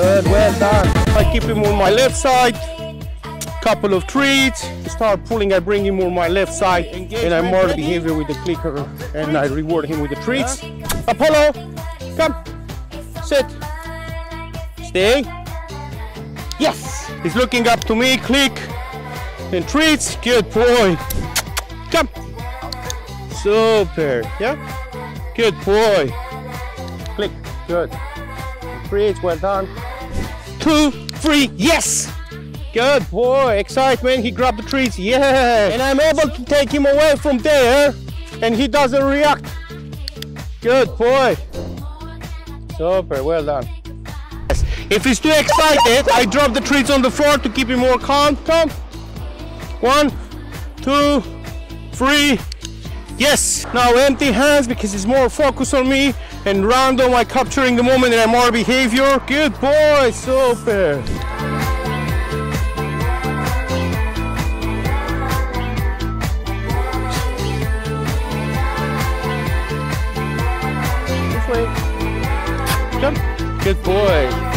Good, well done. I keep him on my left side. Couple of treats. Start pulling, I bring him on my left side. And I more behavior with the clicker and I reward him with the treats. Apollo, come. Sit. Stay. Yes. He's looking up to me. Click. And treats. Good boy. Come. Super. Yeah. Good boy. Click. Good. Treats. Well done. Two, three. Yes. Good boy. Excitement. He grabbed the treats. Yeah. And I'm able to take him away from there. And he doesn't react. Good boy. Super. Well done. If he's too excited, I drop the treats on the floor to keep him more calm. Come. One, two, three. Yes. Now empty hands because it's more focus on me. And random, I capturing the moment and I more behavior. Good boy. Super. This way. Jump. Good boy.